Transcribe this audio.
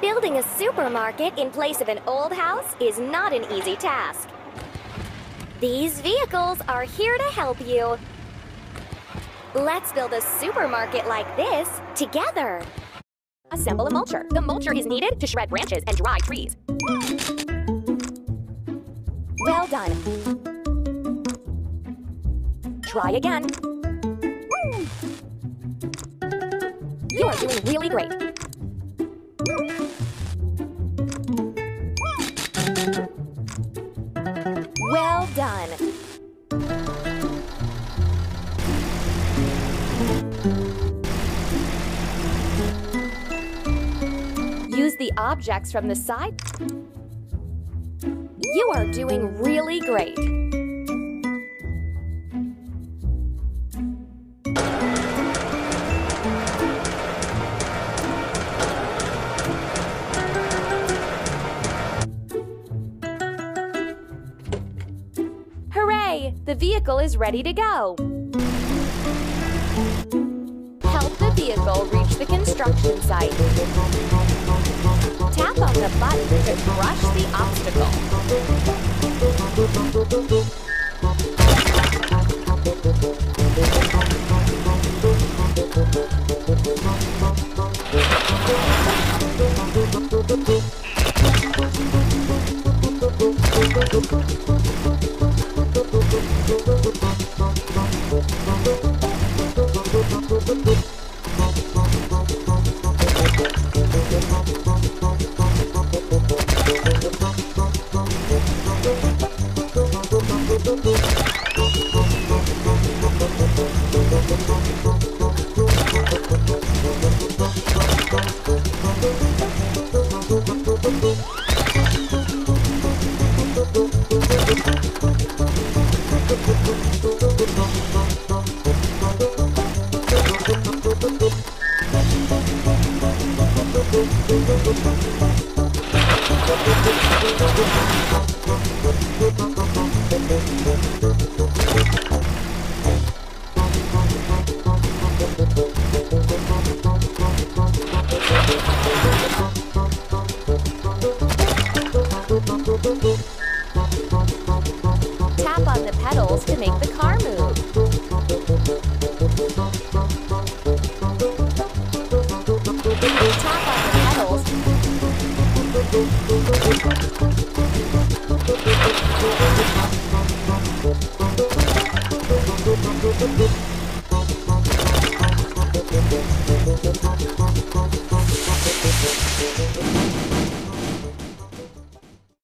Building a supermarket in place of an old house is not an easy task. These vehicles are here to help you. Let's build a supermarket like this together. Assemble a mulcher. The mulcher is needed to shred branches and dry trees. Well done. Try again. You are doing really great. Done. Use the objects from the side. You are doing really great. The vehicle is ready to go. Help the vehicle reach the construction site. Tap on the button to crush the obstacle. Tap